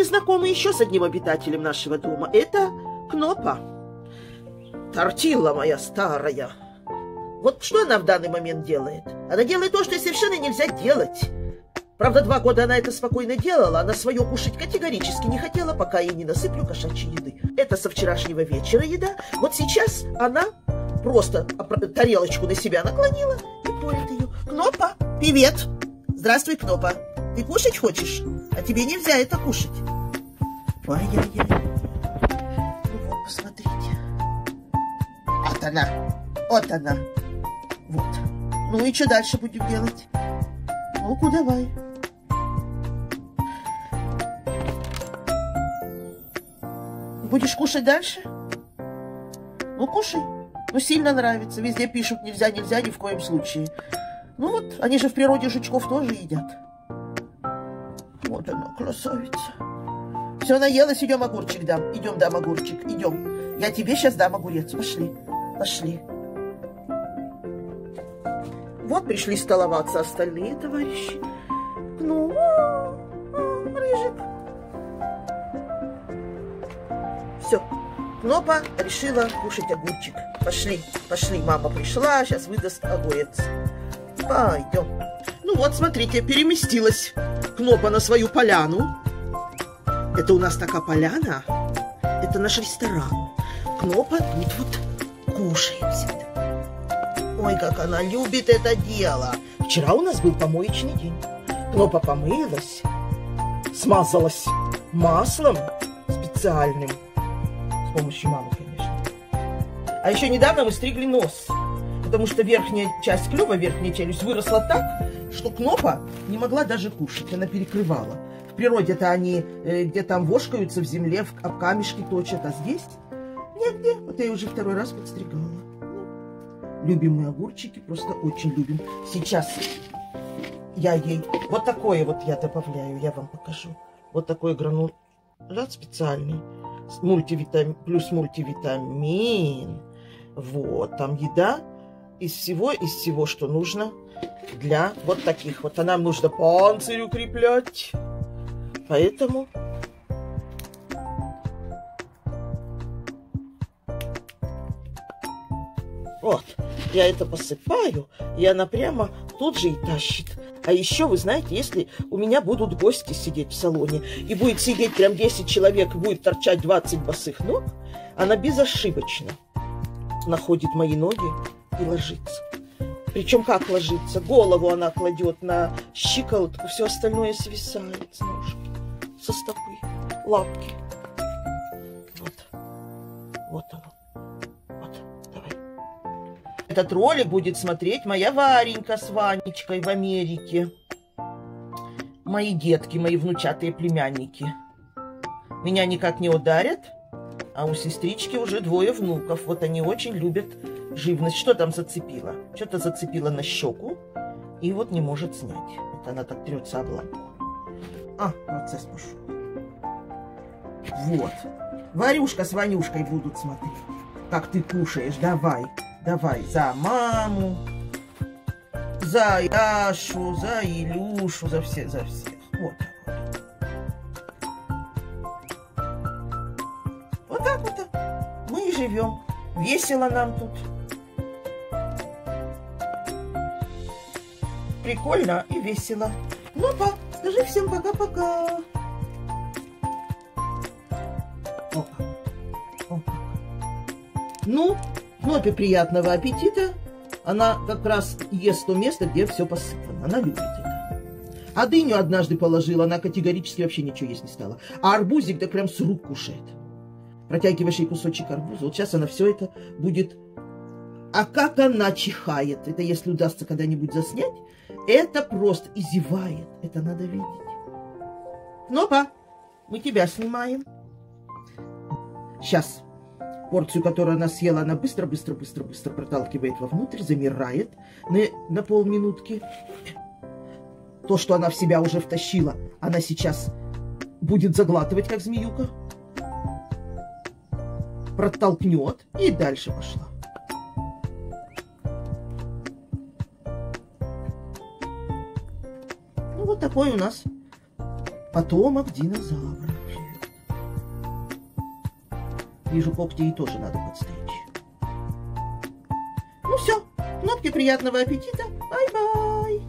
не знакомы еще с одним обитателем нашего дома. Это Кнопа. Тортилла моя старая. Вот что она в данный момент делает? Она делает то, что совершенно нельзя делать. Правда, два года она это спокойно делала, она свое кушать категорически не хотела, пока я не насыплю кошачьей еды. Это со вчерашнего вечера еда. Вот сейчас она просто тарелочку на себя наклонила и порит ее. Кнопа, привет! Здравствуй, Кнопа. Ты кушать хочешь? А тебе нельзя это кушать. Ай-яй-яй. Ну вот, посмотрите. Вот она. Вот она. Вот. Ну и что дальше будем делать? Ну-ка, давай. Будешь кушать дальше? Ну, кушай. Ну, сильно нравится. Везде пишут нельзя, нельзя, ни в коем случае. Ну вот, они же в природе жучков тоже едят. Вот она, красавица. Все, наелась, идем огурчик дам. Идем, дам огурчик, идем. Я тебе сейчас дам огурец. Пошли, пошли. Вот пришли столоваться остальные товарищи. Ну, рыжик. Все, Кнопа решила кушать огурчик. Пошли, пошли, мама пришла, сейчас выдаст огурец. Пойдем. Ну вот, смотрите, переместилась Кнопа на свою поляну. Это у нас такая поляна. Это наш ресторан. Кнопа тут вот кушает всегда. Ой, как она любит это дело. Вчера у нас был помоечный день. Кнопа помылась, смазалась маслом специальным. С помощью мамы, конечно. А еще недавно мы стригли нос. Потому что верхняя часть клюва, верхняя челюсть выросла так, что Кнопа не могла даже кушать. Она перекрывала. В природе-то они э, где там вошкаются в земле, в, об камешки точат. А здесь? Нет. Вот я уже второй раз подстригала. Любим мы огурчики, просто очень любим. Сейчас я ей вот такое вот я добавляю, я вам покажу. Вот такой гранулят специальный, с мультивитамин, плюс мультивитамин. Вот, там еда из всего, из всего, что нужно для вот таких вот. А нам нужно панцирь укреплять. Поэтому Вот, я это посыпаю, и она прямо тут же и тащит. А еще, вы знаете, если у меня будут гости сидеть в салоне, и будет сидеть прям 10 человек, будет торчать 20 босых ног, она безошибочно находит мои ноги и ложится. Причем как ложится? Голову она кладет на щиколотку, все остальное свисает с ножки, со стопы, лапки. Вот. Вот оно. Этот ролик будет смотреть моя Варенька с Ванечкой в Америке. Мои детки, мои внучатые племянники. Меня никак не ударят, а у сестрички уже двое внуков. Вот они очень любят живность. Что там зацепило? Что-то зацепило на щеку и вот не может снять. Это она так трется об лампу. А, процесс пошел. Вот. Варюшка с Ванюшкой будут смотреть, как ты кушаешь. Давай. Давай за маму, за Яшу, за Илюшу, за всех, за всех. Вот так вот. Вот так вот мы и живем. Весело нам тут. Прикольно и весело. Ну, па, скажи всем пока-пока. Ну, Кнопе приятного аппетита. Она как раз ест то место, где все посыпано. Она любит это. А дыню однажды положила, она категорически вообще ничего есть не стала. А арбузик да прям с рук кушает. Протягиваешь ей кусочек арбуза. Вот сейчас она все это будет... А как она чихает, это если удастся когда-нибудь заснять, это просто изевает. Это надо видеть. Кнопа, мы тебя снимаем. Сейчас порцию, которую она съела, она быстро-быстро-быстро-быстро проталкивает вовнутрь, замирает на, на полминутки. То, что она в себя уже втащила, она сейчас будет заглатывать, как змеюка. Протолкнет и дальше пошла. Вот такой у нас потомок динозавра. Вижу, когти и тоже надо подстричь. Ну все, Кнопке приятного аппетита. Bye-bye!